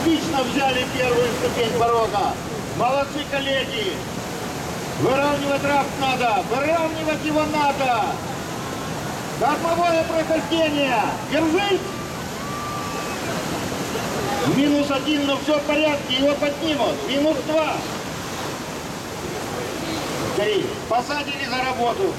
Отлично взяли первую ступень порога. Молодцы, коллеги. Выравнивать рафт надо. Выравнивать его надо. Кормовое прохождение. Держись. Минус один, но все в порядке. Его поднимут. Минус два. Три. Посадили за работу.